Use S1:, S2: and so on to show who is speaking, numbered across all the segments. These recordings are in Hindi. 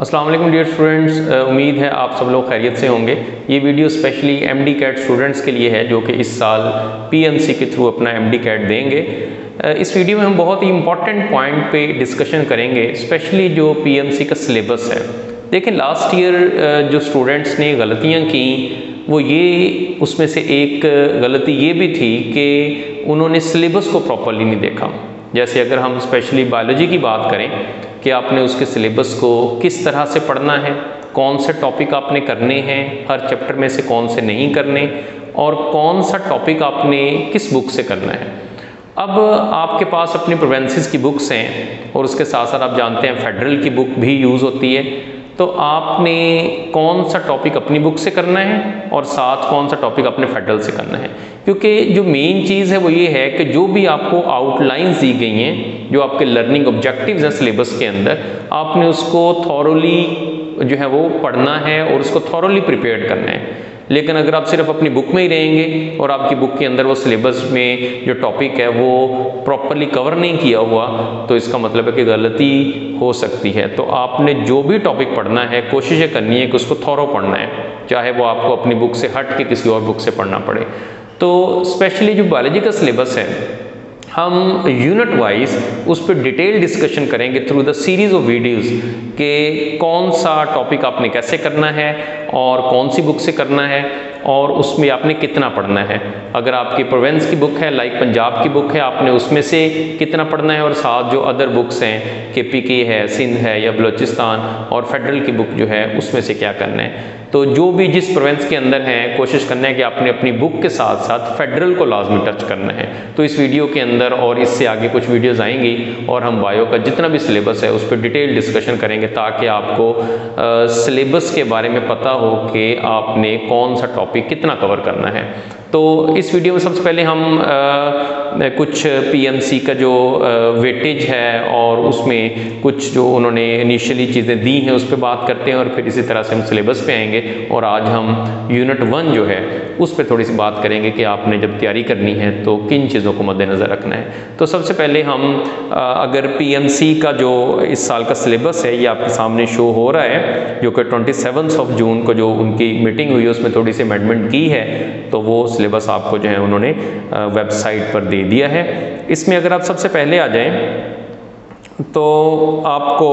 S1: वालेकुम डियर स्टूडेंट्स उम्मीद है आप सब लोग खैरियत से होंगे। ये video specially M D CAT students के लिए है, जो कि इस साल पी एम सी के थ्रू अपना एम डी कैट देंगे। इस वीडियो में हम बहुत ही इंपॉर्टेंट पॉइंट पे डिस्कशन करेंगे स्पेशली जो पी एम सी का सिलेबस है। देखिए लास्ट ईयर जो स्टूडेंट्स ने गलतियाँ की, वो ये, उसमें से एक गलती ये भी थी कि उन्होंने सिलेबस को प्रॉपरली नहीं देखा। जैसे अगर हम स्पेशली बायोलॉजी की बात करें कि आपने उसके सिलेबस को किस तरह से पढ़ना है, कौन से टॉपिक आपने करने हैं, हर चैप्टर में से कौन से नहीं करने, और कौन सा टॉपिक आपने किस बुक से करना है। अब आपके पास अपनी प्रोवेंसिस की बुक्स हैं, और उसके साथ साथ आप जानते हैं फेडरल की बुक भी यूज़ होती है। तो आपने कौन सा टॉपिक अपनी बुक से करना है और साथ कौन सा टॉपिक अपने फेडरल से करना है? क्योंकि जो मेन चीज़ है वो ये है कि जो भी आपको आउटलाइंस दी गई हैं, जो आपके लर्निंग ऑब्जेक्टिव्स हैं सिलेबस के अंदर, आपने उसको थॉरली जो है वो पढ़ना है और उसको थॉरली प्रिपेयर करना है। लेकिन अगर आप सिर्फ़ अपनी बुक में ही रहेंगे और आपकी बुक के अंदर वो सिलेबस में जो टॉपिक है वो प्रॉपरली कवर नहीं किया हुआ तो इसका मतलब है कि गलती हो सकती है। तो आपने जो भी टॉपिक पढ़ना है, कोशिश करनी है कि उसको थॉरो पढ़ना है, चाहे वो आपको अपनी बुक से हट के किसी और बुक से पढ़ना पड़े। तो स्पेशली जो बायोलॉजी का सिलेबस है हम यूनिट वाइज उस पर डिटेल डिस्कशन करेंगे through the series of videos के कौन सा टॉपिक आपने कैसे करना है और कौन सी बुक से करना है। और उसमें आपने कितना पढ़ना है। अगर आपकी प्रोवेंस की बुक है लाइक पंजाब की बुक है, आपने उसमें से कितना पढ़ना है? और साथ जो अदर बुक्स हैं के पी के है सिंध है, या बलोचिस्तान, और फेडरल की बुक जो है, उसमें से क्या करना है? तो जो भी जिस प्रोवेंस के अंदर हैं, कोशिश करना है कि आपने अपनी बुक के साथ साथ फेडरल को लाजमी टच करना है। तो इस वीडियो के अंदर और इससे आगे कुछ वीडियोज़ आएँगी, और हम बायो का जितना भी सिलेबस है, उस पर डिटेल डिस्कशन करेंगे, ताकि आपको सिलेबस के बारे में पता हो कि आपने कौन सा टॉपिक कितना कवर करना है? तो इस वीडियो में सबसे पहले हम आ, कुछ पीएमसी का जो आ, वेटेज है और उसमें कुछ जो उन्होंने इनिशियली चीज़ें दी हैं उस पर बात करते हैं और फिर इसी तरह से हम सिलेबस पे आएँगे। और आज हम यूनिट वन जो है उस पर थोड़ी सी बात करेंगे कि आपने जब तैयारी करनी है तो किन चीज़ों को मद्देनज़र रखना है। तो सबसे पहले हम आ, अगर पीएमसी का जो इस साल का सिलेबस है ये आपके सामने शो हो रहा है जो कि ट्वेंटी ऑफ़ जून को जो उनकी मीटिंग हुई है उसमें थोड़ी सी अमेंडमेंट की है तो वो सिलेबस आपको जो है उन्होंने वेबसाइट पर दे दिया है। इसमें अगर आप सबसे पहले आ जाएँ तो आपको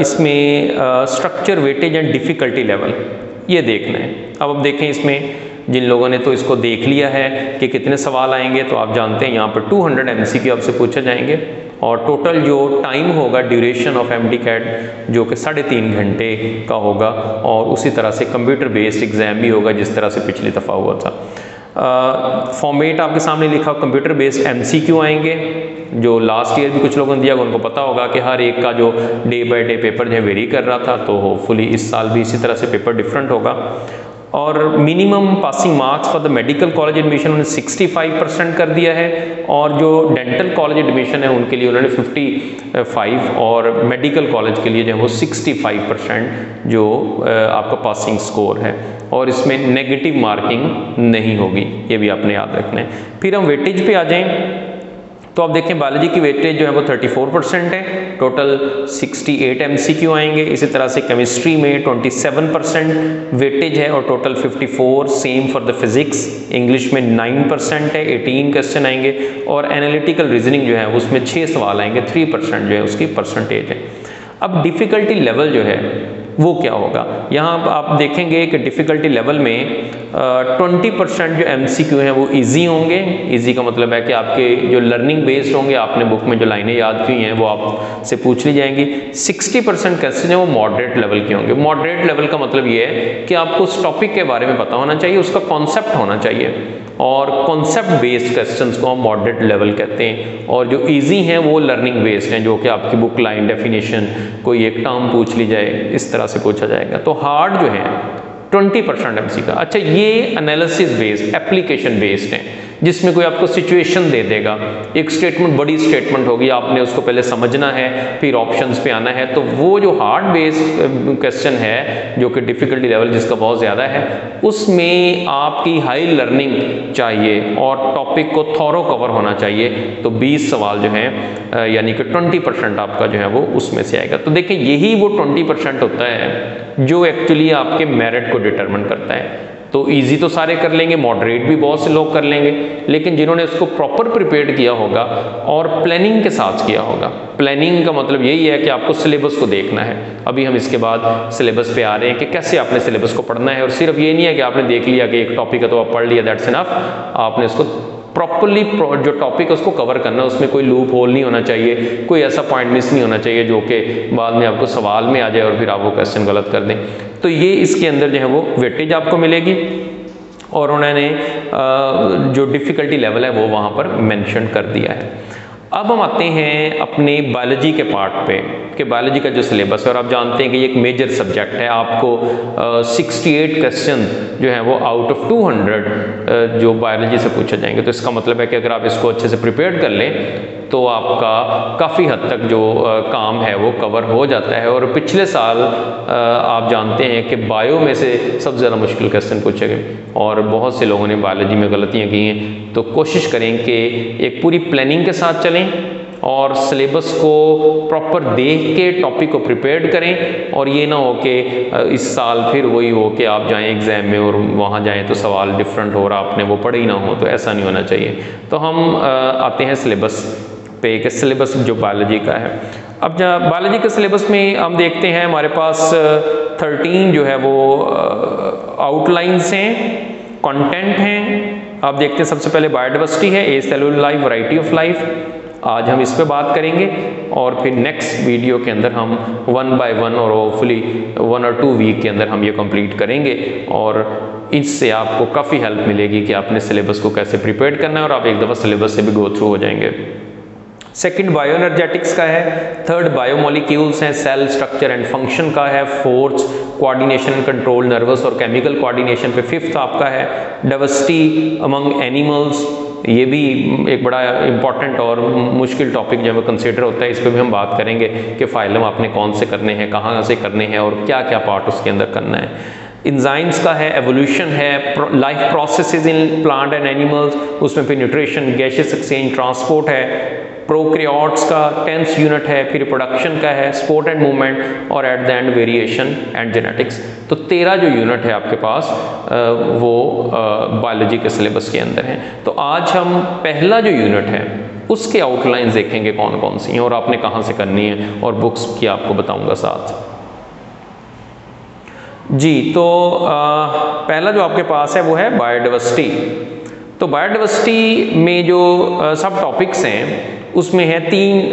S1: इसमें structure weightage and difficulty level ये देखना है। अब अब देखें इसमें, जिन लोगों ने तो इसको देख लिया है कि कितने सवाल आएँगे तो आप जानते हैं यहाँ पर 200 हंड्रेड एम आपसे पूछे जाएँगे। और टोटल जो टाइम होगा duration of M D CAT जो कि साढ़े तीन घंटे का होगा और उसी तरह से कंप्यूटर बेस्ड एग्ज़ाम भी होगा, जिस तरह से पिछली दफ़ा हुआ था। फॉर्मेट आपके सामने लिखा कंप्यूटर बेस्ड एमसीक्यू आएँगे, जो लास्ट ईयर भी कुछ लोगों ने दिया, उनको पता होगा कि हर एक का जो डे बाय डे पेपर जो है वेरी कर रहा था तो होपफुली इस साल भी इसी तरह से पेपर डिफरेंट होगा। और minimum passing marks for the medical college admission उन्होंने 65 परसेंट कर दिया है और जो डेंटल कॉलेज एडमिशन है, उनके लिए उन्होंने 55 और मेडिकल कॉलेज के लिए जो है वो 65 परसेंट जो आपका पासिंग स्कोर है। और इसमें नेगेटिव मार्किंग नहीं होगी, ये भी आपने याद रखना है। फिर हम वेटेज पे आ जाएँ। तो आप देखें बायोलॉजी की वेटेज जो है वो 34 परसेंट है। टोटल 68 एमसीक्यू आएँगे। इसी तरह से केमिस्ट्री में 27 परसेंट वेटेज है और total 54 same for the physics English में 9 परसेंट है 18 क्वेश्चन आएँगे और एनालिटिकल रीजनिंग जो है उसमें 6 सवाल आएँगे 3 परसेंट जो है उसकी परसेंटेज है। अब डिफ़िकल्टी लेवल जो है वो क्या होगा? यहाँ आप देखेंगे कि डिफ़िकल्टी लेवल में ट्वेंटी परसेंट जो एमसीक्यू हैं वो ईजी होंगे। ईजी का मतलब है कि आपके जो लर्निंग बेस्ड होंगे, आपने बुक में जो लाइनें याद की हैं, वो आपसे पूछ ली जाएँगी। सिक्सटी परसेंट क्वेश्चन हैं वो मॉडरेट लेवल के होंगे। मॉडरेट लेवल का मतलब ये है कि आपको उस टॉपिक के बारे में पता होना चाहिए, उसका कॉन्सेप्ट होना चाहिए। और कॉन्सेप्ट बेस्ड क्वेश्चन को हम मॉडरेट लेवल कहते हैं। और जो ईजी हैं वो लर्निंग बेस्ड हैं, जो कि आपकी बुक लाइन डेफिनेशन कोई एक टर्म पूछ ली जाए, इस तरह से पूछा जाएगा। तो हार्ड जो है 20 परसेंट एम का। अच्छा ये एनालिसिस बेस्ड एप्लीकेशन बेस्ड हैं। जिसमें कोई आपको सिचुएशन दे देगा। एक स्टेटमेंट बड़ी स्टेटमेंट होगी, आपने उसको पहले समझना है, फिर ऑप्शंस पे आना है। तो वो जो हार्ड बेस क्वेश्चन है, जो कि डिफिकल्टी लेवल जिसका बहुत ज़्यादा है, उसमें आपकी हाई लर्निंग चाहिए और टॉपिक को थॉरो कवर होना चाहिए। तो 20 सवाल जो हैं यानी कि 20 परसेंट आपका जो है वो उसमें से आएगा। तो देखिए, यही वो 20 परसेंट होता है जो एक्चुअली आपके मेरिट को डिटरमिन करता है। तो इजी तो सारे कर लेंगे मॉडरेट भी बहुत से लोग कर लेंगे, लेकिन जिन्होंने उसको प्रॉपर प्रिपेयर किया होगा और प्लानिंग के साथ किया होगा। प्लानिंग का मतलब यही है कि आपको सिलेबस को देखना है। अभी हम इसके बाद सिलेबस पे आ रहे हैं कि कैसे आपने सिलेबस को पढ़ना है, और सिर्फ़ ये नहीं है कि आपने देख लिया कि एक टॉपिक है तो आप पढ़ लिया दैट्स इनफ आपने उसको प्रॉपरली जो टॉपिक है उसको कवर करना है उसमें कोई लूप होल नहीं होना चाहिए, कोई ऐसा पॉइंट मिस नहीं होना चाहिए जो कि बाद में आपको सवाल में आ जाए और फिर आप वो क्वेश्चन गलत कर दें। तो ये इसके अंदर जो है वो वेटेज आपको मिलेगी और उन्होंने जो डिफ़िकल्टी लेवल है वो वहाँ पर मैंशन कर दिया है। अब हम आते हैं अपने बायोलॉजी के पार्ट पे। कि बायोलॉजी का जो सिलेबस है और आप जानते हैं कि ये एक मेजर सब्जेक्ट है। आपको सिक्सटी एट क्वेश्चन जो है वो आउट ऑफ़ टू हंड्रेड जो बायोलॉजी से पूछे जाएँगे। तो इसका मतलब है कि अगर आप इसको अच्छे से प्रिपेयर कर लें तो आपका काफ़ी हद तक जो आ, काम है वो कवर हो जाता है। और पिछले साल आ, आप जानते हैं कि बायो में से सबसे ज़्यादा मुश्किल क्वेश्चन पूछे गए। और बहुत से लोगों ने बायोलॉजी में गलतियाँ की हैं। तो कोशिश करें कि एक पूरी प्लानिंग के साथ चलें। और सिलेबस को प्रॉपर देख के टॉपिक को प्रिपेयर करें और ये ना हो कि इस साल फिर वही हो कि आप जाएँ एग्ज़ाम में और वहाँ जाएँ तो सवाल डिफरेंट हो रहा आपने, वो पढ़े ही ना हो तो ऐसा नहीं होना चाहिए। तो हम आते हैं सिलेबस पे कि सिलेबस जो बायोलॉजी का है। अब जब बायोलॉजी के सिलेबस में हम देखते हैं, हमारे पास थर्टीन जो है वो आउटलाइंस हैं कंटेंट हैं। आप देखते हैं, सबसे पहले बायोडाइवर्सिटी है acellular life variety of life आज हम इस पर बात करेंगे और फिर नेक्स्ट वीडियो के अंदर हम वन बाय वन और होपफुली वन और टू वीक के अंदर हम ये कंप्लीट करेंगे और इससे आपको काफ़ी हेल्प मिलेगी कि आपने सिलेबस को कैसे प्रिपेयर करना है और आप एक दफ़ा सिलेबस से भी गो थ्रू हो जाएँगे। सेकंड बायो एनर्जेटिक्स का है। थर्ड बायोमोलिक्यूल्स हैं सेल स्ट्रक्चर एंड फ़ंक्शन का है। फोर्थ कोऑर्डिनेशन कंट्रोल नर्वस और केमिकल कोऑर्डिनेशन पे फिफ्थ आपका है। डाइवर्सिटी अमंग एनिमल्स ये भी एक बड़ा इंपॉर्टेंट और मुश्किल टॉपिक जो है कंसिडर होता है, इस पर भी हम बात करेंगे कि फाइलम आपने कौन से करने हैं, कहाँ से करने हैं और क्या क्या पार्ट उसके अंदर करना है। इंजाइम्स का है एवोल्यूशन है life processes in plant and animals उसमें फिर न्यूट्रिशन गैशेस एक्सचेंज ट्रांसपोर्ट है प्रोक्रियाट्स का टेंस यूनिट है फिर प्रोडक्शन का है स्पोर्ट एंड मूवमेंट और at the end variation and genetics तो तेरह जो यूनिट है आपके पास वो बायोलॉजी के सिलेबस के अंदर है। तो आज हम पहला जो यूनिट है उसके आउटलाइन देखेंगे कौन कौन सी हैं और आपने कहाँ से करनी है और बुक्स की आपको बताऊँगा साथ। जी तो आ, पहला जो आपके पास है वो है बायोडाइवर्सिटी तो बायोडाइवर्सिटी में जो सब टॉपिक्स हैं उसमें है तीन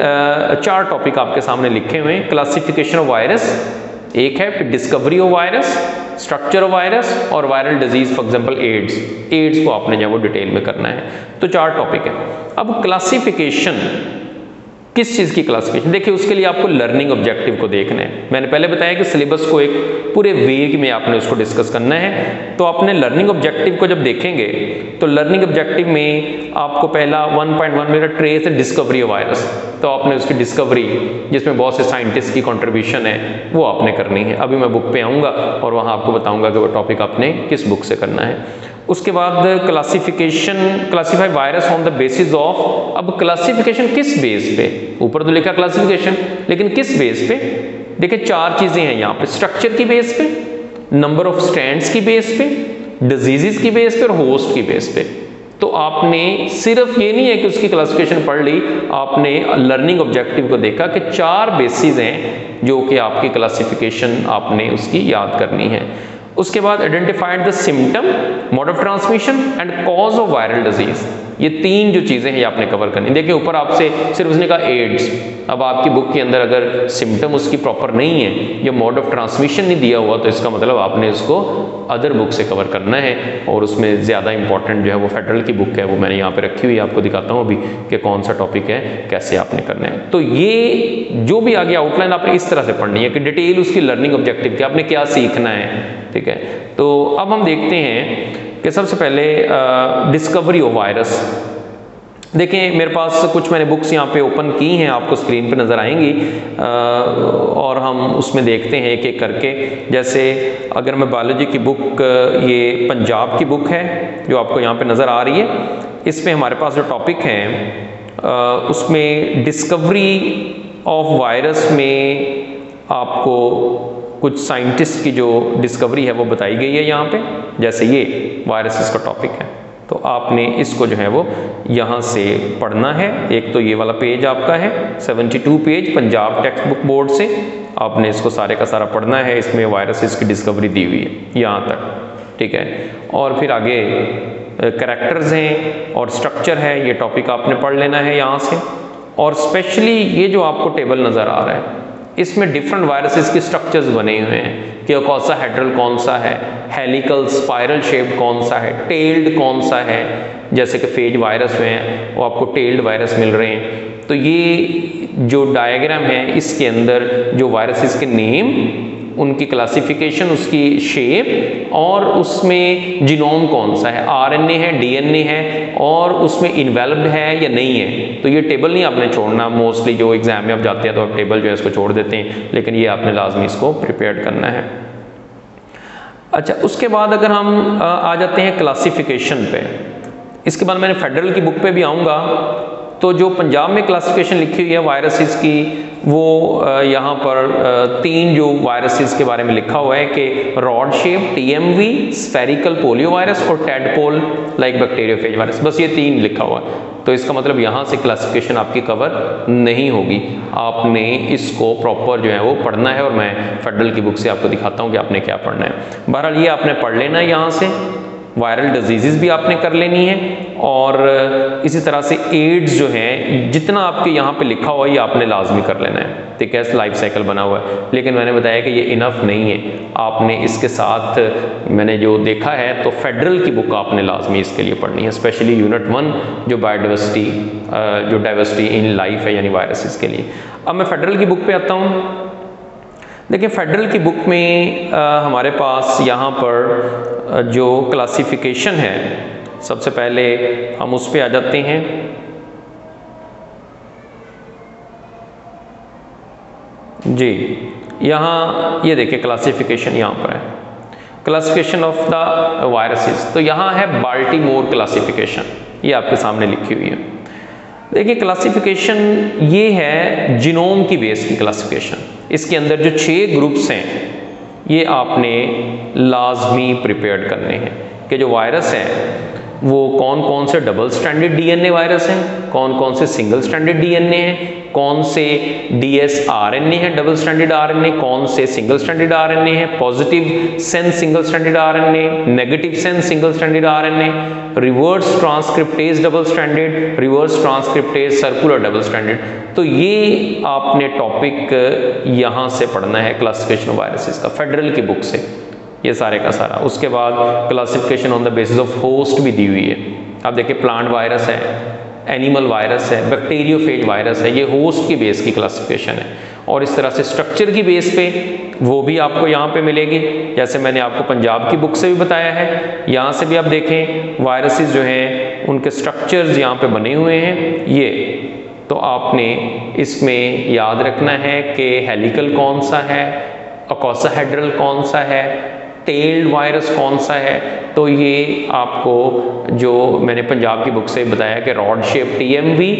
S1: चार टॉपिक आपके सामने लिखे हुए क्लासिफिकेशन ऑफ़ वायरस एक है फिर discovery of virus structure of virus और viral disease for example AIDS AIDS को आपने जो वो डिटेल में करना है। तो चार टॉपिक है। अब क्लासिफिकेशन किस चीज़ की क्लासिफिकेशन देखिए, उसके लिए आपको लर्निंग ऑब्जेक्टिव को देखना है। मैंने पहले बताया कि सिलेबस को एक पूरे वे में आपने उसको डिस्कस करना है। तो आपने लर्निंग ऑब्जेक्टिव को जब देखेंगे तो लर्निंग ऑब्जेक्टिव में आपको पहला 1.1 मेरा ट्रेस डिस्कवरी ऑफ़ वायरस तो आपने उसकी डिस्कवरी जिसमें बहुत से साइंटिस्ट की कॉन्ट्रीब्यूशन है, वो आपने करनी है। अभी मैं बुक पे आऊँगा और वहाँ आपको बताऊँगा कि वो टॉपिक आपने किस बुक से करना है। उसके बाद classification classify virus on the basis of अब क्लासिफिकेशन किस बेस पे? ऊपर तो लिखा क्लासिफिकेशन लेकिन किस बेस पे? देखिए, चार चीज़ें हैं यहाँ पे। स्ट्रक्चर की बेस पे नंबर ऑफ़ स्टैंड्स की बेस पे डिजीजेस की बेस पे और होस्ट की बेस पे। तो आपने सिर्फ़ ये नहीं है कि उसकी क्लासिफिकेशन पढ़ ली, आपने लर्निंग ऑब्जेक्टिव को देखा कि चार बेसिस हैं जो कि आपकी क्लासिफिकेशन आपने उसकी याद करनी है। उसके बाद identified the symptom mode of transmission and cause of viral disease ये तीन जो चीज़ें हैं आपने कवर करनी। देखिए, ऊपर आपसे सिर्फ़ उसने कहा एड्स अब आपकी बुक के अंदर अगर सिम्टम उसकी प्रॉपर नहीं है, या मोड ऑफ़ ट्रांसमिशन नहीं दिया हुआ तो इसका मतलब आपने उसको अदर बुक से कवर करना है और उसमें ज़्यादा इंपॉर्टेंट जो है वो फेडरल की बुक है, वो मैंने यहाँ पे रखी हुई है, आपको दिखाता हूँ अभी कि कौन सा टॉपिक है, कैसे आपने करना है। तो ये जो भी आगे आउटलाइन आपने इस तरह से पढ़नी है कि डिटेल उसकी लर्निंग ऑब्जेक्टिव की आपने क्या सीखना है, ठीक है? तो अब हम देखते हैं कि सबसे पहले डिस्कवरी ऑफ़ वायरस देखें मेरे पास कुछ मैंने बुक्स यहाँ पे ओपन की हैं आपको स्क्रीन पे नज़र आएँगी। आ, और हम उसमें देखते हैं एक एक करके। जैसे अगर मैं बायोलॉजी की बुक ये पंजाब की बुक है जो आपको यहाँ पे नज़र आ रही है इसमें हमारे पास जो टॉपिक हैं उसमें डिस्कवरी ऑफ़ वायरस में आपको कुछ साइंटिस्ट की जो डिस्कवरी है वो बताई गई है यहाँ पे। जैसे ये वायरसेस का टॉपिक है। तो आपने इसको जो है वो यहाँ से पढ़ना है। एक तो ये वाला पेज आपका है 72 page Punjab text book board से आपने इसको सारे का सारा पढ़ना है। इसमें वायरसेस की डिस्कवरी दी हुई है, यहाँ तक, ठीक है? और फिर आगे करेक्टर्स हैं और स्ट्रक्चर है, ये टॉपिक आपने पढ़ लेना है यहाँ से। और स्पेशली ये जो आपको टेबल नज़र आ रहा है इसमें डिफरेंट वायरसेस के स्ट्रक्चर्स बने हुए हैं कि कौन सा हेड्रल कौन सा है हेलिकल स्पाइरल शेप कौन सा है टेल्ड कौन सा है, जैसे कि फ़ेज़ वायरस हुए हैं, वो आपको टेल्ड वायरस मिल रहे हैं। तो ये जो डायग्राम है, इसके अंदर जो वायरसेस के नेम उनकी क्लासिफिकेशन उसकी शेप और उसमें जिनोम कौन सा है? आरएनए है डीएनए है और उसमें इन्वेल्व्ड है या नहीं है? तो ये टेबल नहीं आपने छोड़ना मोस्टली जो एग्ज़ाम में आप जाते हैं तो आप टेबल जो है इसको छोड़ देते हैं, लेकिन ये आपने लाजमी इसको प्रिपेयर करना है। अच्छा उसके बाद अगर हम आ जाते हैं क्लासिफिकेशन पे। इसके बाद मैंने फेडरल की बुक पे भी आऊँगा। तो जो पंजाब में क्लासिफिकेशन लिखी हुई है वायरसेस की, वो यहाँ पर तीन जो वायरसेस के बारे में लिखा हुआ है कि rod shape TMV spherical polio virus और टेडपोल लाइक बैक्टीरियोफेज वायरस बस ये तीन लिखा हुआ है। तो इसका मतलब यहाँ से क्लासिफिकेशन आपकी कवर नहीं होगी। आपने इसको प्रॉपर जो है वो पढ़ना है और मैं फेडरल की बुक से आपको दिखाता हूँ कि आपने क्या पढ़ना है। बहरहाल ये आपने पढ़ लेना है यहाँ से। वायरल डिज़ीज़ भी आपने कर लेनी है और इसी तरह से एड्स जो है, जितना आपके यहाँ पे लिखा हुआ है, ये आपने लाजमी कर लेना है। ठीक है लाइफ साइकिल बना हुआ है। लेकिन मैंने बताया कि ये इनफ नहीं है। आपने इसके साथ, मैंने जो देखा है तो फेडरल की बुक आपने लाजमी इसके लिए पढ़नी है। स्पेशली यूनिट वन, जो बायोडाइवर्सिटी जो डाइवर्सिटी इन लाइफ है, यानी वायरसेस के लिए। अब मैं फेडरल की बुक पर आता हूँ। देखिए फेडरल की बुक में आ, हमारे पास यहाँ पर जो क्लासिफिकेशन है सबसे पहले हम उस पर आ जाते हैं। जी यहाँ ये देखिए क्लासिफिकेशन यहाँ पर है। क्लासिफिकेशन ऑफ़ द वायरसेस तो यहाँ है बाल्टीमोर क्लासिफिकेशन ये आपके सामने लिखी हुई है। देखिए क्लासिफिकेशन ये है जिनोम की बेस की क्लासिफिकेशन इसके अंदर जो छः ग्रुप्स हैं, ये आपने लाजमी प्रिपेयर करने हैं कि जो वायरस हैं, वो कौन कौन से डबल स्टैंडर्ड डीएनए वायरस हैं कौन कौन से सिंगल स्टैंडर्ड डीएनए हैं कौन से डीएस आरएनए है? डबल स्टैंडर्ड आरएनए कौन से सिंगल स्टैंडर्ड आरएनए है? Positive sense single standard RNA negative sense single standard RNA reverse transcriptase double standard reverse transcriptase circular double standard तो ये आपने टॉपिक यहाँ से पढ़ना है क्लासिफिकेशन वायरसेस का फेडरल की बुक से, ये सारे का सारा। उसके बाद classification on the basis of host भी दी हुई है। आप देखिए प्लांट वायरस है। एनिमल वायरस है बैक्टीरियोफेज वायरस है, ये होस्ट की बेस की क्लासिफिकेशन है। और इस तरह से स्ट्रक्चर की बेस पे वो भी आपको यहाँ पे मिलेगी। जैसे मैंने आपको पंजाब की बुक से भी बताया है, यहाँ से भी आप देखें वायरसेस जो हैं, उनके स्ट्रक्चर्स यहाँ पे बने हुए हैं। ये तो आपने इसमें याद रखना है कि हेलिकल कौन सा है अकोसाहेड्रल कौन सा है टेल्ड वायरस कौन सा है? तो ये आपको जो मैंने पंजाब की बुक से बताया कि रॉड शेप टीएमवी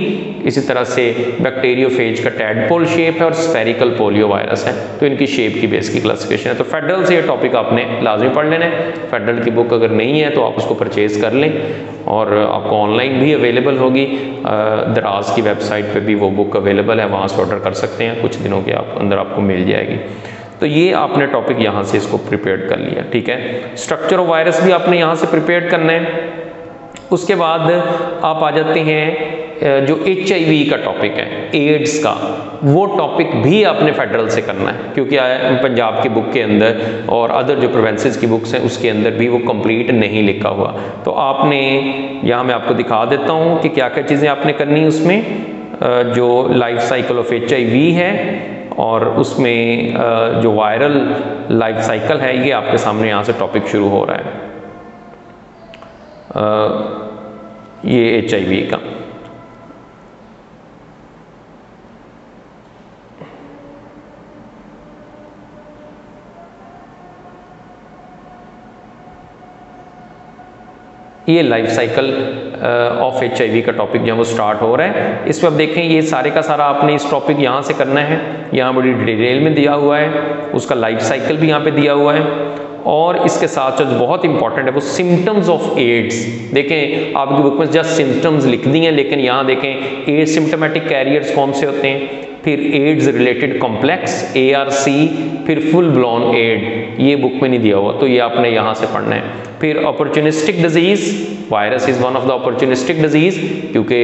S1: इसी तरह से बैक्टीरियोफेज का टैडपोल शेप है और स्पेरिकल पोलियो वायरस है। तो इनकी शेप की बेस की क्लासिफिकेशन है। तो फेडरल से ये टॉपिक आपने लाजमी पढ़ लेना है। फेडरल की बुक अगर नहीं है तो आप उसको परचेज़ कर लें और आपको ऑनलाइन भी अवेलेबल होगी। दराज की वेबसाइट पर भी वो बुक अवेलेबल है। वहाँ से ऑर्डर कर सकते हैं। कुछ दिनों के आप, अंदर आपको मिल जाएगी। तो ये आपने टॉपिक यहाँ से इसको प्रिपेयर कर लिया, ठीक है? स्ट्रक्चर ऑफ़ वायरस भी आपने यहाँ से प्रिपेयर करना है। उसके बाद आप आ जाते हैं जो एचआईवी का टॉपिक है एड्स का। वो टॉपिक भी आपने फेडरल से करना है, क्योंकि पंजाब की बुक के अंदर और अदर जो प्रोवेंसेस की बुक्स हैं, उसके अंदर भी वो कंप्लीट नहीं लिखा हुआ। तो आपने, यहाँ मैं आपको दिखा देता हूँ कि क्या क्या चीज़ें आपने करनी उसमें। जो लाइफ साइकिल ऑफ़ एचआईवी है और उसमें जो वायरल लाइफ साइकिल है, ये आपके सामने यहाँ से टॉपिक शुरू हो रहा है। ये एचआईवी का। ये लाइफ साइकिल ऑफ़ एचआईवी का टॉपिक जो है वो स्टार्ट हो रहा है। इस पर अब देखें, ये सारे का सारा आपने इस टॉपिक यहाँ से करना है। यहाँ बड़ी डिटेल में दिया हुआ है, उसका लाइफ साइकिल भी यहाँ पे दिया हुआ है। और इसके साथ जो बहुत इंपॉर्टेंट है वो सिम्टम्स ऑफ़ एड्स देखें, आपकी बुक में जस्ट सिम्टम्स लिख दी हैं, लेकिन यहाँ देखें एड सिम्टमेटिक कैरियर्स कौन से होते हैं? फिर AIDS related complex A R C फिर फुल ब्लॉन एड ये बुक में नहीं दिया हुआ तो ये आपने यहाँ से पढ़ना है। फिर opportunistic disease virus is one of the opportunistic disease क्योंकि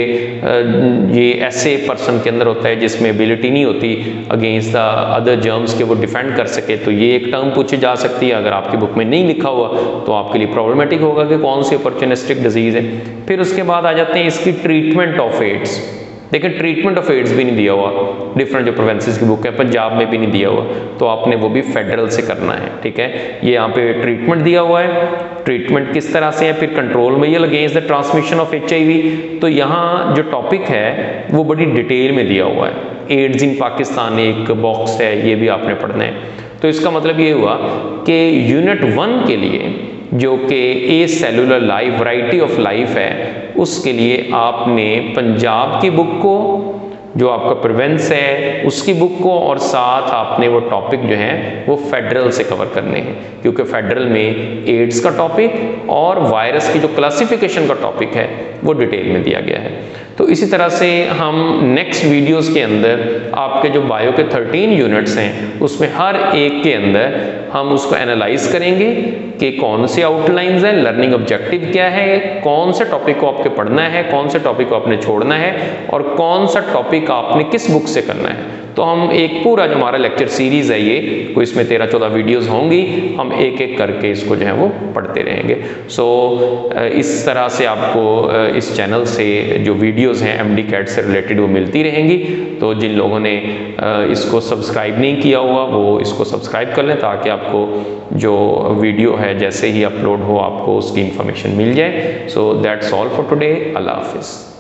S1: ये ऐसे पर्सन के अंदर होता है जिसमें एबिलिटी नहीं होती अगेंस्ट द अदर जर्म्स के वो डिफेंड कर सके तो ये एक टर्म पूछी जा सकती है। अगर आपकी बुक में नहीं लिखा हुआ तो आपके लिए प्रॉब्लमेटिक होगा कि कौन सी अपॉर्चुनिस्टिक डिज़ीज़ है। फिर उसके बाद आ जाते हैं इसकी ट्रीटमेंट ऑफ़ एड्स देखिए ट्रीटमेंट ऑफ़ एड्स भी नहीं दिया हुआ। डिफरेंट जो प्रोवेंसेस की बुक है, पंजाब में भी नहीं दिया हुआ। तो आपने वो भी फेडरल से करना है, ठीक है? ये यहाँ पे ट्रीटमेंट दिया हुआ है। ट्रीटमेंट किस तरह से है? फिर कंट्रोल में ये against the transmission of HIV तो यहाँ जो टॉपिक है, वो बड़ी डिटेल में दिया हुआ है। एड्स इन पाकिस्तान एक बॉक्स है, ये भी आपने पढ़ना है। तो इसका मतलब ये हुआ कि यूनिट वन के लिए जो कि acellular life variety of life है, उसके लिए आपने पंजाब की बुक को जो आपका प्रिवेंस है, उसकी बुक को और साथ आपने वो टॉपिक जो है, वो फेडरल से कवर करने हैं। क्योंकि फेडरल में एड्स का टॉपिक और वायरस की जो क्लासिफिकेशन का टॉपिक है, वो डिटेल में दिया गया है। तो इसी तरह से हम नेक्स्ट वीडियोस के अंदर आपके जो बायो के 13 यूनिट्स हैं, उसमें हर एक के अंदर हम उसको एनालाइज करेंगे कि कौन से आउटलाइंस हैं लर्निंग ऑब्जेक्टिव क्या है, कौन से टॉपिक को आपके पढ़ना है, कौन से टॉपिक को आपने छोड़ना है, और कौन सा टॉपिक आपने किस बुक से करना है? तो हम एक पूरा जो हमारा लेक्चर सीरीज़ है ये कोई इसमें तेरह चौदह वीडियोस होंगी। हम एक एक करके इसको जो है वो पढ़ते रहेंगे। सो so, इस तरह से आपको इस चैनल से जो वीडियोस हैं एम डी कैट से रिलेटेड वो मिलती रहेंगी। तो जिन लोगों ने इसको सब्सक्राइब नहीं किया हुआ वो इसको सब्सक्राइब कर लें ताकि आपको जो वीडियो है जैसे ही अपलोड हो आपको उसकी इन्फॉर्मेशन मिल जाए। So that's all for today Allah हाफिज़।